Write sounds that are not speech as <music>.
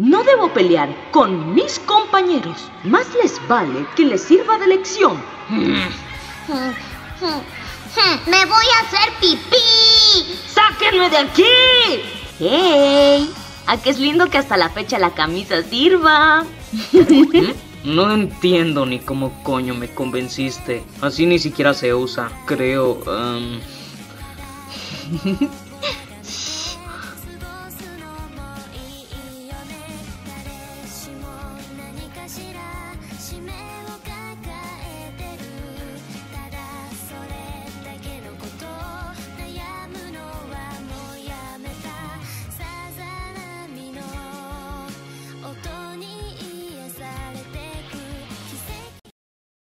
No debo pelear con mis compañeros. Más les vale que les sirva de lección. Me voy a hacer pipí. ¡Sáquenme de aquí! ¡Hey! ¿A qué es lindo que hasta la fecha la camisa sirva? <laughs> No entiendo ni cómo coño me convenciste. Así ni siquiera se usa, creo. um, <laughs> しら